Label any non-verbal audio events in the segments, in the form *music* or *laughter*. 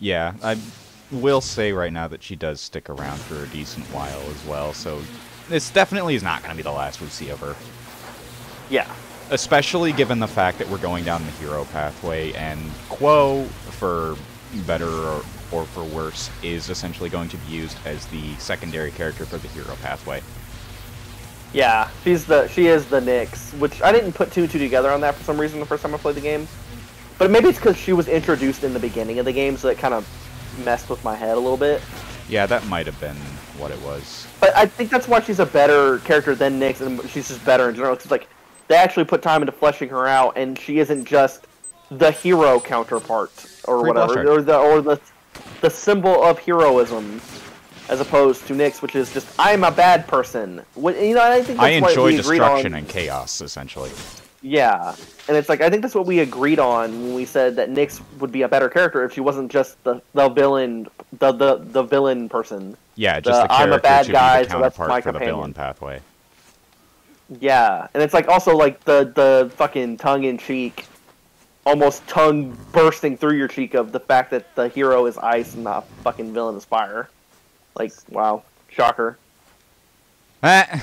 Yeah, I will say right now that she does stick around for a decent while as well, so this definitely is not going to be the last we see of her. Yeah. Especially given the fact that we're going down the hero pathway, and Kuo, for better or, or for worse, is essentially going to be used as the secondary character for the hero pathway. Yeah, she's the she is the Nix, which I didn't put two and two together on that for some reason the first time I played the game. But maybe it's because she was introduced in the beginning of the game, so it kind of messed with my head a little bit. Yeah, that might have been what it was. But I think that's why she's a better character than Nix, and she's just better in general. Because like they actually put time into fleshing her out, and she isn't just the hero counterpart or Free whatever, or the or the the symbol of heroism, as opposed to Nix, which is just I'm a bad person. What you know, I think I enjoy destruction on. and chaos, essentially. Yeah, and it's like I think that's what we agreed on when we said that Nix would be a better character if she wasn't just the the villain, the the, the villain person. Yeah, just The the I'm a bad guy, so that's my for the villain pathway. Yeah, and it's like also like the the fucking tongue in cheek, almost tongue bursting through your cheek of the fact that the hero is ice and the fucking villain is fire. Like wow, shocker. Eh. Ah,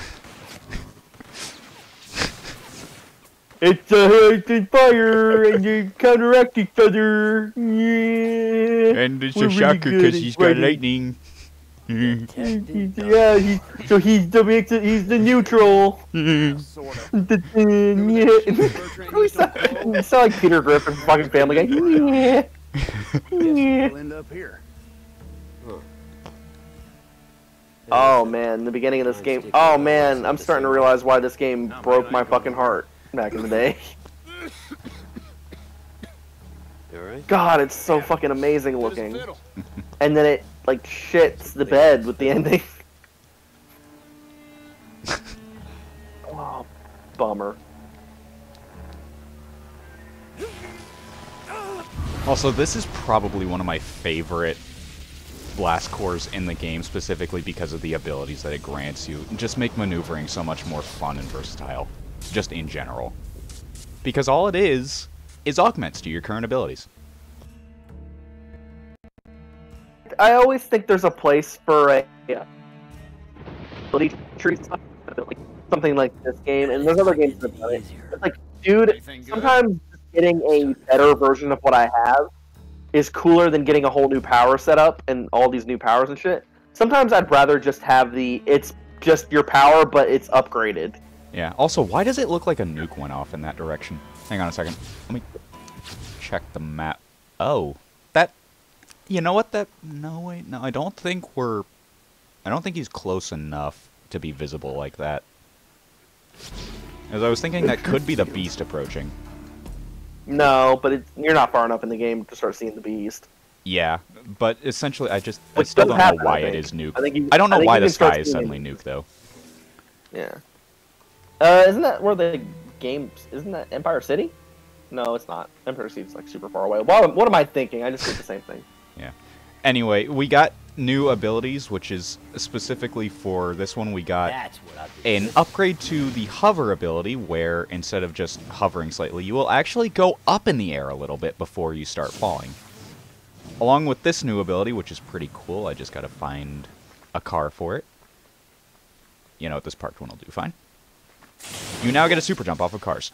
It's a ice and fire, and they counteract each other. Yeah. and it's We're a really shocker because at he's got fighting. lightning. Yeah, he's, so he's the he's the neutral. Sort of. yeah. *laughs* we sound, we sound like Peter Griffin from fucking Family Guy. Yeah. Yeah. We'll end up here. Oh man, the beginning of this game. Oh man, I'm starting to realize why this game broke my fucking heart back in the day. You alright? God, it's so fucking amazing looking. And then it like shits the bed with the ending. *laughs* oh, bummer. Also, this is probably one of my favorite blast cores in the game, specifically because of the abilities that it grants you. Just make maneuvering so much more fun and versatile, just in general. Because all it is, is augments to your current abilities. I always think there's a place for a ability tree, something like this game, and there's other games that have it. It's like, dude, sometimes getting a better version of what I have is cooler than getting a whole new power set up and all these new powers and shit. Sometimes I'd rather just have the it's just your power, but it's upgraded. Yeah. Also, why does it look like a nuke went off in that direction? Hang on a second. Let me check the map. Oh, that. You know what? That. No, wait. No, I don't think we're. I don't think he's close enough to be visible like that. As I was thinking, that could be the beast approaching. No, but it's, you're not far enough in the game to start seeing the beast. Yeah, but essentially, I just. I still don't know why it is nuke. I think you- I don't know I why the sky is suddenly nuke though. Yeah. Uh, isn't that where the game? Isn't that Empire City? No, it's not. Empire City's like super far away. What, what am I thinking? I just did the same thing. *laughs* Yeah. Anyway, we got new abilities, which is specifically for this one. We got That's what I've an upgrade to the hover ability where instead of just hovering slightly, you will actually go up in the air a little bit before you start falling. Along with this new ability, which is pretty cool, I just gotta find a car for it. You know what, this parked one will do fine. You now get a super jump off of cars.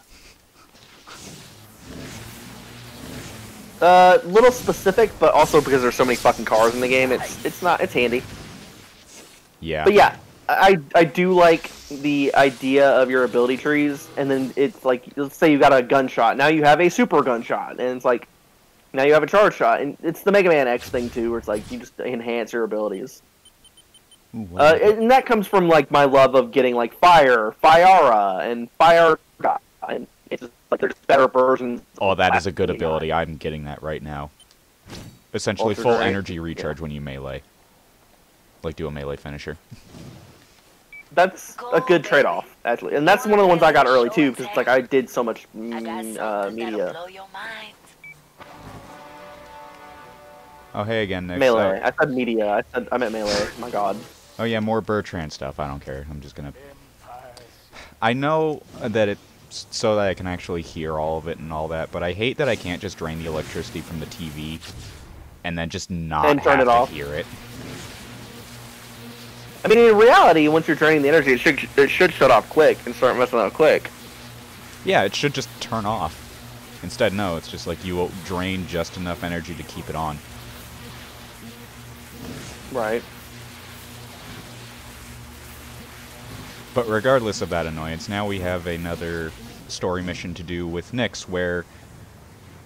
Uh, little specific, but also because there's so many fucking cars in the game, it's it's not it's handy. Yeah. But yeah, I I do like the idea of your ability trees, and then it's like let's say you got a gunshot, now you have a super gunshot, and it's like now you have a charge shot, and it's the Mega Man X thing too, where it's like you just enhance your abilities. Ooh, what Uh, and that comes from like my love of getting like fire, Fira, and fire, and it's just like there's better versions. oh, that is a good Classic ability. I'm getting that right now. Essentially, Ultra full Drake, energy recharge when you melee. Like do a melee finisher. That's a good trade-off, actually, and that's one of the ones I got early too, because it's like I did so much mm, uh, media Oh, hey again, Nick. melee. So- I said media. I said I meant melee. My God. Oh yeah, more Bertrand stuff. I don't care. I'm just gonna. I know that it so that I can actually hear all of it and all that, but I hate that I can't just drain the electricity from the TV and then just not And turn have it to off. hear it. I mean, in reality, once you're draining the energy, it should it should shut off quick and start messing up quick. Yeah, it should just turn off. Instead, no, it's just like you will drain just enough energy to keep it on. Right. But regardless of that annoyance, now we have another story mission to do with Nix where,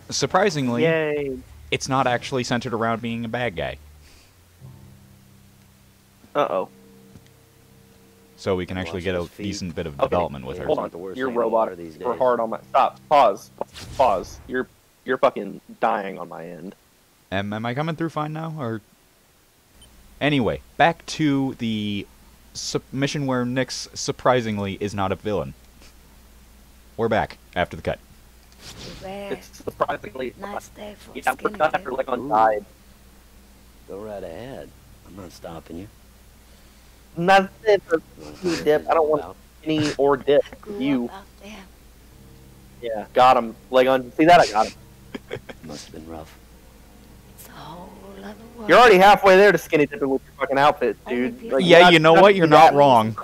surprisingly, Yay. it's not actually centered around being a bad guy. Uh oh. So we can actually get a feet. decent bit of Okay. development with Yeah. her. Hold on. the worst You're thing in the robot. water these We're days. hard on my. Stop. Pause. Pause. You're you're fucking dying on my end. Am, am I coming through fine now, or? Anyway, back to the su- mission where Nix surprisingly is not a villain. We're back after the cut. It's surprisingly. Nice day for Yeah, skinny but not after dip. Legon Ooh. died. Go right ahead. I'm not stopping you. Not it You wanna skinny find dip. I don't want any or dip. Grew You. up out there. Yeah. Got him. Leg on. See that? I got him. Must have been rough. It's a whole other world. You're already halfway there to skinny dipping with your fucking outfit, dude. Like, Yeah, not- you know not what? You're not wrong.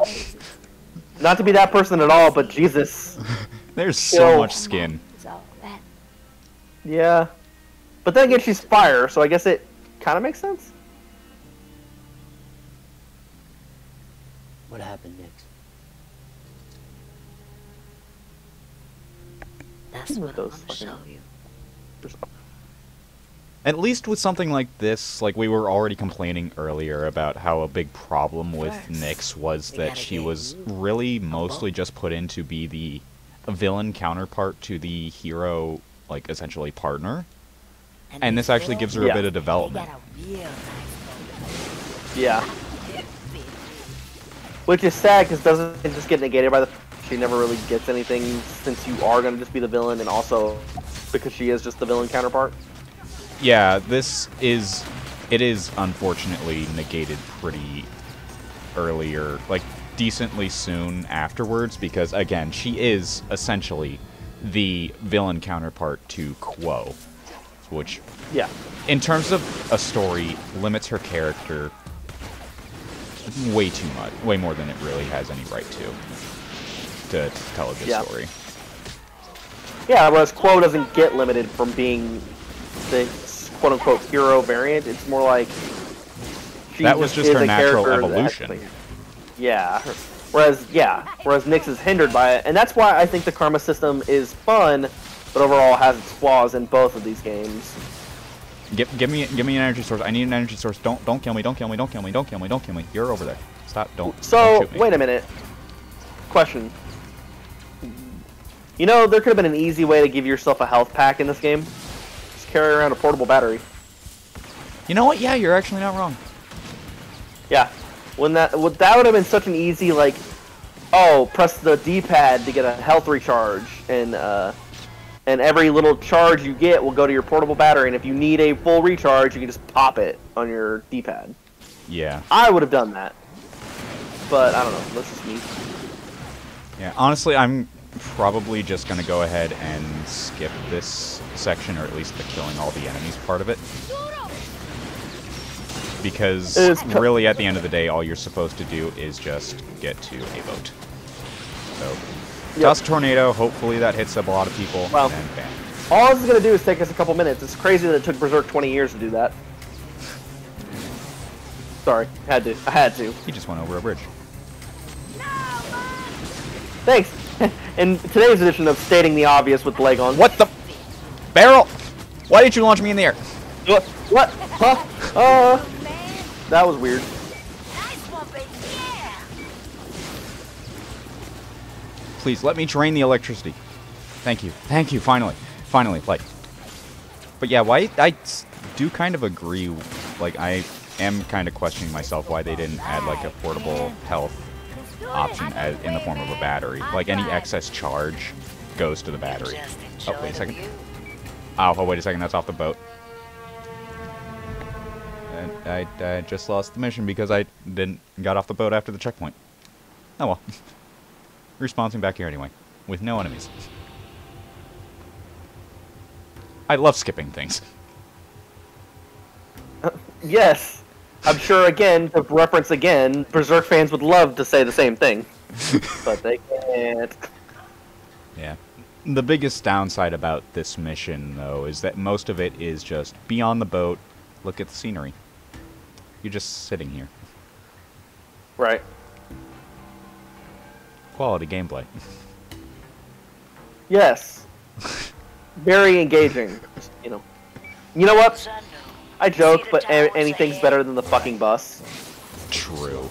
Not to be that person at all, but Jesus. *laughs* There's so Yo. much skin. It's all that. Yeah. But then again, she's fire, so I guess it kind of makes sense. What happened next? That's what I'm Those gonna fucking- show you. At least with something like this, like we were already complaining earlier about how a big problem with First, Nix was we that she was really mostly just put in to be the villain counterpart to the hero, like essentially partner. And this actually gives her a bit of development. got a real nice Yeah. Which is sad because doesn't it just get negated by the she never really gets anything since you are gonna just be the villain and also because she is just the villain counterpart. Yeah, this is it is unfortunately negated pretty earlier, like decently soon afterwards because again, she is essentially the villain counterpart to Kuo, which Yeah. in terms of a story limits her character way too much, way more than it really has any right to to tell a good Yeah. story. Yeah, whereas Kuo doesn't get limited from being the quote unquote hero variant. It's more like she That was just is her natural evolution. actually- yeah. Whereas yeah, whereas Nix is hindered by it, and that's why I think the karma system is fun, but overall has its flaws in both of these games. Give, give me give me an energy source. I need an energy source. Don't don't kill me. Don't kill me. Don't kill me. Don't kill me. Don't kill me. You're over there. Stop. Don't. So don't wait a minute. Question. You know, there could have been an easy way to give yourself a health pack in this game. Carry around a portable battery. You know what? Yeah, you're actually not wrong. Yeah. When that would that would have been such an easy like, oh, press the D-pad to get a health recharge, and uh, and every little charge you get will go to your portable battery, and if you need a full recharge, you can just pop it on your D-pad. Yeah. I would have done that, but I don't know. That's just me. Yeah. Honestly, I'm probably just gonna go ahead and skip this section, or at least the killing all the enemies part of it. Because It is co- really, at the end of the day, all you're supposed to do is just get to a boat. So, Yep. toss tornado. Hopefully, that hits up a lot of people. Well- and then bam. All this is gonna do is take us a couple minutes. It's crazy that it took Berserk 20 years to do that. Sorry, had to. I had to. He just went over a bridge. Thanks. In today's edition of stating the obvious with Blagon. What the barrel? Why did you launch me in the air? What? What? Huh? Uh, that was weird. Nice one, baby. Yeah. Please let me drain the electricity. Thank you. Thank you. Finally. Finally. Like. But yeah, why I do kind of agree. Like I am kind of questioning myself why they didn't add like a portable health option as, in the form of a battery. Like any excess charge goes to the battery. Oh wait a second. Oh, oh wait a second. That's off the boat. And I, I just lost the mission because I didn't got off the boat after the checkpoint. Oh well. *laughs* Respawning back here anyway, with no enemies. I love skipping things. *laughs* Yes. I'm sure, again, to reference again, Berserk fans would love to say the same thing. *laughs* but they can't. Yeah. The biggest downside about this mission, though, is that most of it is just be on the boat, look at the scenery. You're just sitting here. Right. Quality gameplay. Yes. *laughs* Very engaging. You know. You know what? Son, I joke, but a- anything's better than the fucking bus. True.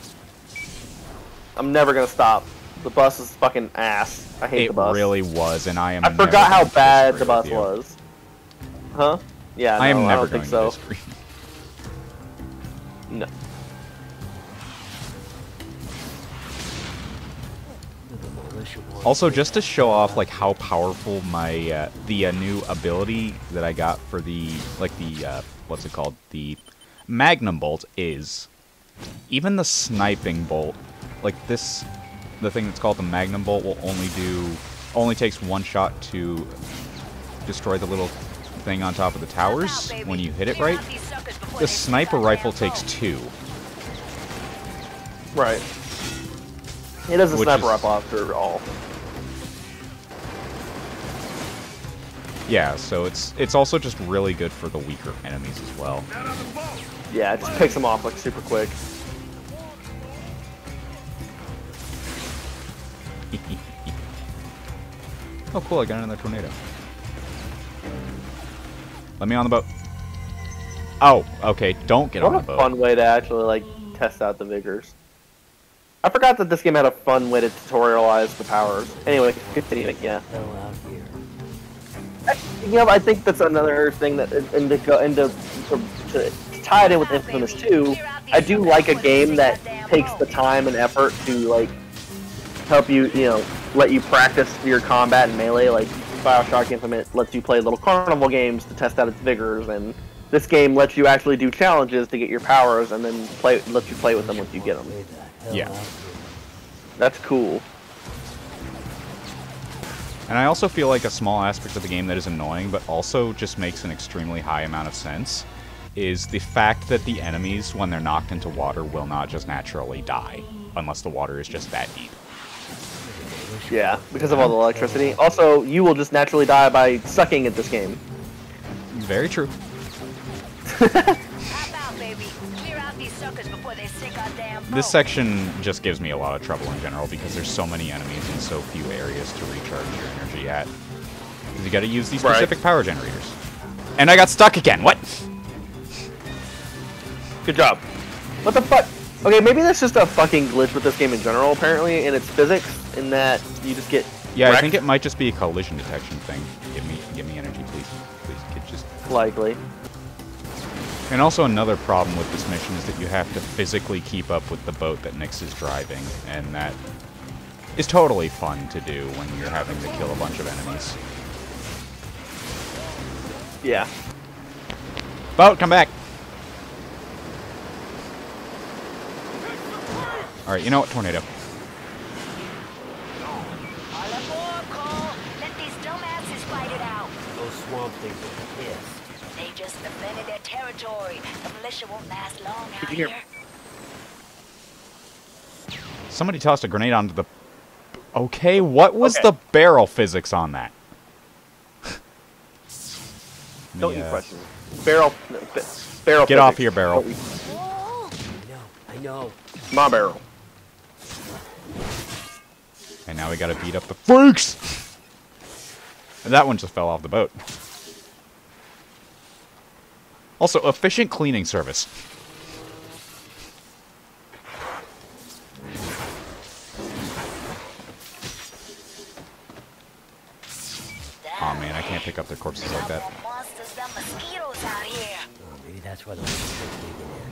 I'm never gonna stop. The bus is fucking ass. I hate It the bus. It really was, and I am. I never forgot how bad the bus was. Huh? Yeah, I am no, never don't going think so. to. No. The militia wants Also, just to show off like how powerful my uh, the uh, new ability that I got for the like the uh, what's it called the Magnum bolt is, even the sniping bolt, like this, the thing that's called the Magnum bolt will only do only takes one shot to destroy the little thing on top of the towers when you hit it right. The sniper rifle takes two. Right. It is a Which sniper is- rifle after all. Yeah, so it's it's also just really good for the weaker enemies as well. Yeah, it just picks them off like super quick. *laughs* Oh, cool! I got another tornado. Let me on the boat. Oh, okay. Don't get on the boat. What a fun way to actually like test out the vigors. I forgot that this game had a fun way to tutorialize the powers. Anyway, continuing, yeah. Oh, Hell out here. You know, I think that's another thing that, and to go, and to, to, tie it in with Infamous 2, I do like a game that takes the time and effort to, like, help you, you know, let you practice your combat and melee. Like, Bioshock Infinite lets you play little carnival games to test out its vigors, and this game lets you actually do challenges to get your powers, and then play, lets you play with them once you get them. Stay the hell Yeah. That's cool. And I also feel like a small aspect of the game that is annoying, but also just makes an extremely high amount of sense, is the fact that the enemies, when they're knocked into water, will not just naturally die, unless the water is just that deep. Yeah, because of all the electricity. Also, you will just naturally die by sucking at this game. Very true. *laughs* This section just gives me a lot of trouble in general because there's so many enemies and so few areas to recharge your energy at. 'Cause you gotta use these Right. specific power generators. And I got stuck again. What? Good job. What the fuck? Okay, maybe that's just a fucking glitch with this game in general, apparently, in its physics, in that you just get Yeah, I think it might just be a collision detection thing. Give me, give me energy, please. Please, kid, just. likely. And also another problem with this mission is that you have to physically keep up with the boat that Nix is driving, and that is totally fun to do when you're having to kill a bunch of enemies. Yeah. Boat, come back! Alright, you know what? Tornado. All aboard, Cole. Let these dumbasses fight it out. Those swamp things are pissed. They just defended their territory. The militia won't last long out you hear- here. Somebody tossed a grenade onto the. Okay, what was Okay. the barrel physics on that? *laughs* Don't The, you question. Barrel. no, barrel. Get off physics. here, barrel. Don't you- I know, I know. My barrel. And now we gotta beat up the freaks! And *laughs* that one just fell off the boat. Also, efficient cleaning service. Aw man, I can't pick up their corpses like that. monsters than mosquitoes out here. Oh, maybe that's why the militia are taking in.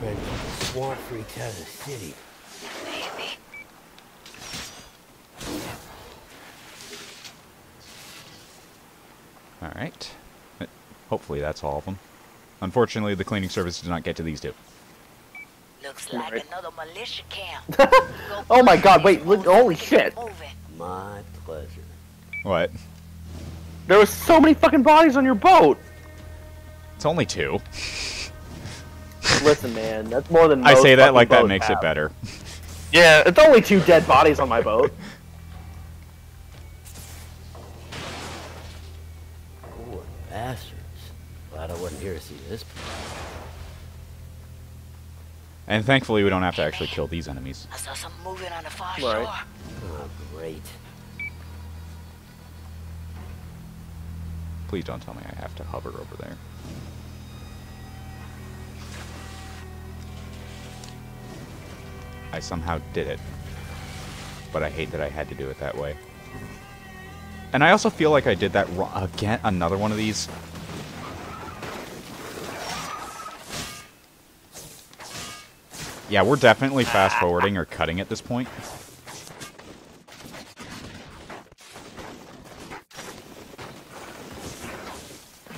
Trying to the swamp freaks out of the city. Maybe. Alright. Uh, Hopefully that's all of them. Unfortunately, the cleaning service did not get to these two. Looks like Right. another militia camp. *laughs* Oh my God, wait, look- holy shit. My pleasure. What? There was so many fucking bodies on your boat. It's only two. Listen, man, that's more than I say that like that makes have. it better. Yeah, it's only two dead bodies on my boat. *laughs* Glad I wasn't here to see this. And thankfully, we don't have to actually kill these enemies. I saw something moving on the far Right. shore. Oh, great. Please don't tell me I have to hover over there. I somehow did it. But I hate that I had to do it that way. And I also feel like I did that wrong. Again, another one of these. Yeah, we're definitely fast forwarding or cutting at this point.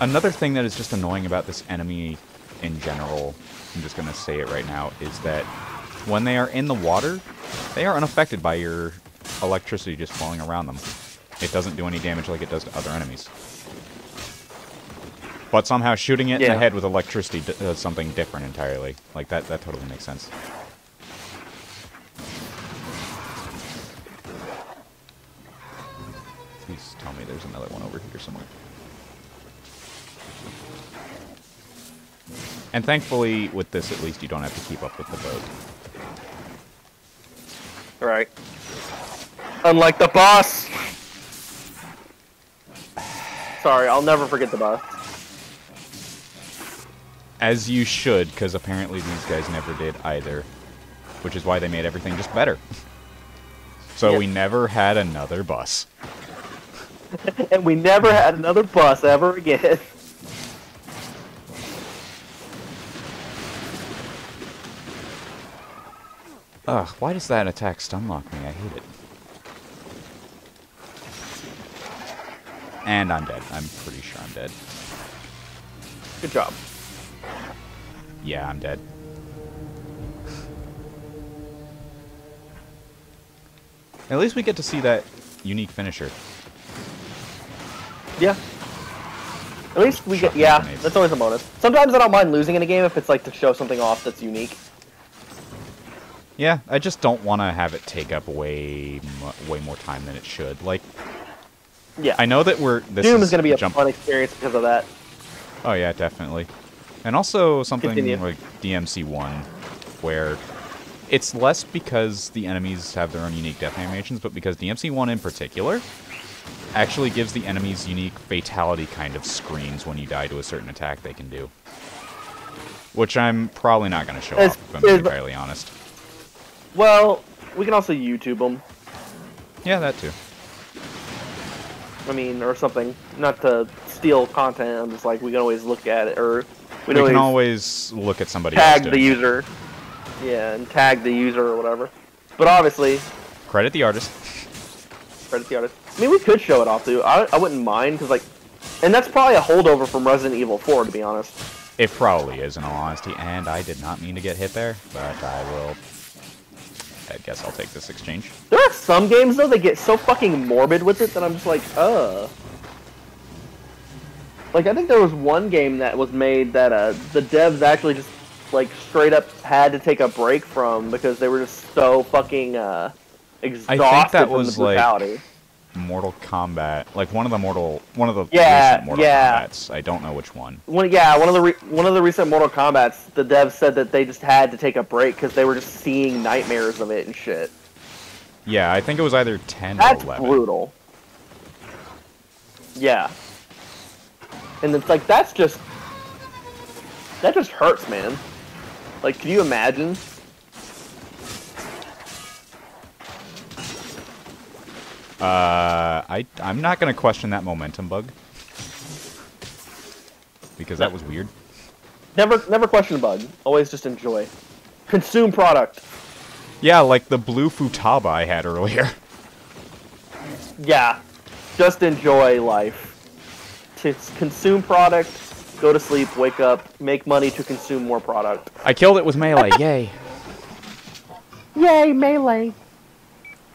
Another thing that is just annoying about this enemy in general, I'm just going to say it right now, is that when they are in the water, they are unaffected by your electricity just falling around them. It doesn't do any damage like it does to other enemies. But somehow shooting it in the head with electricity does uh, something different entirely. Like that, that totally makes sense. Please tell me there's another one over here somewhere. And thankfully, with this at least, you don't have to keep up with the boat. Right. Unlike the boss. Sorry, I'll never forget the boss. As you should, because apparently these guys never did either. Which is why they made everything just better. *laughs* so Yep. we never had another bus. *laughs* and we never had another bus ever again. *laughs* Ugh, why does that attack stun lock me? I hate it. And I'm dead. I'm pretty sure I'm dead. Good job. Yeah, I'm dead. At least we get to see that unique finisher. Yeah. At least we get yeah. grenades. That's always a bonus. Sometimes I don't mind losing in a game if it's like to show something off that's unique. Yeah, I just don't want to have it take up way way more time than it should. Like, Yeah. I know that we're this Doom is is going to be a jump. fun experience because of that. Oh yeah, definitely. And also something Continue. like DMC one, where it's less because the enemies have their own unique death animations, but because DMC one in particular actually gives the enemies unique fatality kind of screens when you die to a certain attack they can do. Which I'm probably not going to show It's- off, if I'm being entirely honest. Well, we can also YouTube them. Yeah, that too. I mean, or something. Not to steal content. I'm just like we can always look at it, or We, we, can always look at somebody tag the user. Yeah, and tag the user or whatever. But obviously, Credit the artist. credit the artist. I mean, we could show it off too. I, I wouldn't mind because like, and that's probably a holdover from Resident Evil 4 to be honest. It probably is, in all honesty, and I did not mean to get hit there, but I will. I guess I'll take this exchange. There are some games though that get so fucking morbid with it that I'm just like, uh. Like I think there was one game that was made that uh the devs actually just like straight up had to take a break from because they were just so fucking uh exhausted that from was, the like. Mortal Kombat, like one of the Mortal, one of the Yeah, recent Mortal yeah. Kombats. I don't know which one. One, yeah, one of the re- one of the recent Mortal Kombat's, the devs said that they just had to take a break because they were just seeing nightmares of it and shit. Yeah, I think it was either ten That's or eleven. brutal. Yeah. And it's like that's just that just hurts, man. Like, can you imagine? Uh, I I'm not gonna question that momentum bug because that was weird. Never, never question a bug. Always just enjoy. Consume product. Yeah, like the blue futaba I had earlier. Yeah. Just enjoy life. To consume product, go to sleep, wake up, make money to consume more product. I killed it with melee. *laughs* Yay! Yay, melee.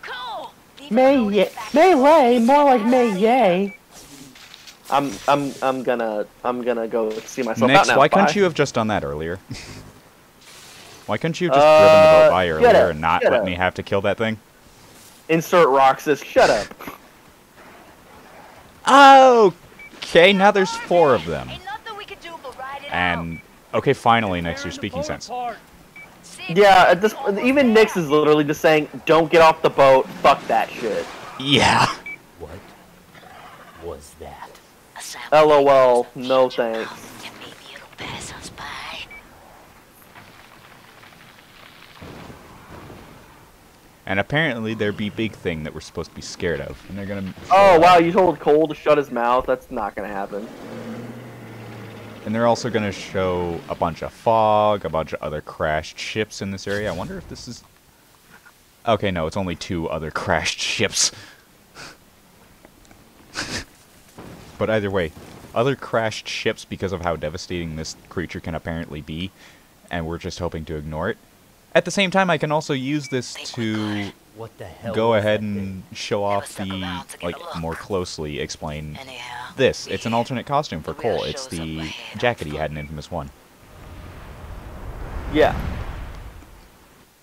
Cool. May loaded melee, more like may yay. I'm I'm I'm gonna I'm gonna go see myself out now. why Bye. couldn't you have just done that earlier? *laughs* Why couldn't you have just driven the boat Uh, by earlier up, and not let up. me have to kill that thing? Insert Roxas. Shut up. Okay, now there's four of them. Ain't nothing we can do but ride it And okay, finally, Nix, you're speaking sense. Yeah, at this even Nix is literally just saying, "Don't get off the boat. Fuck that shit." Yeah. What was that? LOL. No thanks. comes, And maybe it'll pass us by. And apparently there be big thing that we're supposed to be scared of, and they're gonna. Oh wow, you told Cole to shut his mouth. That's not gonna happen. And they're also gonna show a bunch of fog, a bunch of other crashed ships in this area. I wonder if this is. Okay, no, it's only two other *laughs* crashed ships. *laughs* but either way, other crashed ships because of how devastating this creature can apparently be, and we're just hoping to ignore it. At the same time, I can also use this to What the hell? go ahead that thing? and show off the around to get like more closely explain Anyhow. this. we It's an alternate costume for Cole. It's the jacket he had in Infamous One, Yeah.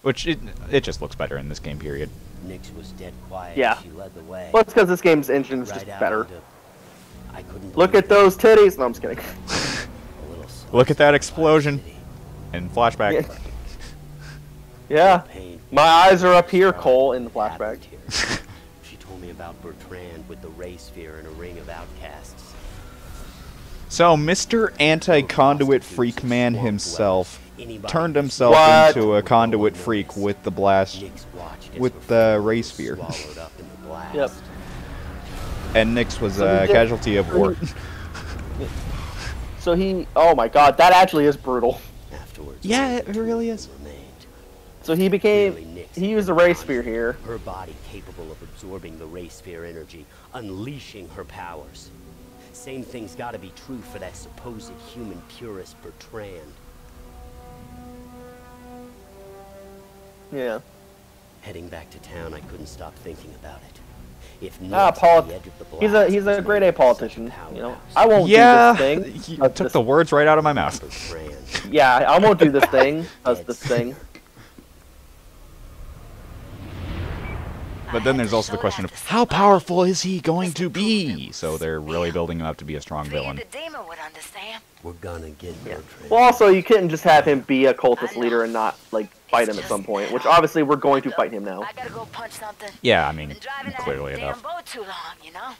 which it it just looks better in this game. Period. Nix was dead quiet. Yeah. She led the way. Well, it's because this game's engine is right just better. I couldn't Look at those titties. No, I'm just kidding. it. *laughs* A little Look at that explosion. And flashback. *laughs* Yeah. Yeah. My eyes are up here, Cole, in the flashback. *laughs* she told me about Bertrand with the ray sphere and a ring of outcasts. So, Mr. Anti-Conduit Freak Man himself turned himself What? into a conduit freak with the blast, Nick's watch gets with the fingers ray sphere. swallowed up in the blast. Yep. and Nix was a did- casualty of so war. *laughs* So he. Oh my god, that actually is brutal. Afterwards, Yeah, it really is. Them Remained. So he became. He used the the ray mind. sphere here. Her body capable of absorbing the ray sphere energy, unleashing her powers. Same thing's gotta be true for that supposed human purist Bertrand. Yeah. Heading back to town, I couldn't stop thinking about it. If Ah, Nix, the edge of the He's a blast, he's a grade A politician. You know. I won't yeah, do this thing. *laughs* he Does took this- the words right out of my mouth. *laughs* Yeah, I won't do this thing. *laughs* Does this thing? But then there's also the question of how powerful is he going to be? So they're really building him up to be a strong villain. the demon would understand. We're gonna get Yeah. Well, also you couldn't just have him be a cultist leader and not like fight him at some point. Which obviously we're going to fight him now. I gotta go punch something. Yeah, I mean, Been driving that clearly damn enough. boat too long, you know?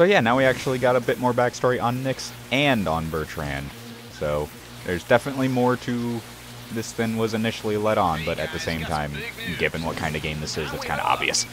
So yeah, now we actually got a bit more backstory on Nix and on Bertrand. So there's definitely more to this than was initially let on, but at the same time, given what kind of game this is, it's kind of obvious.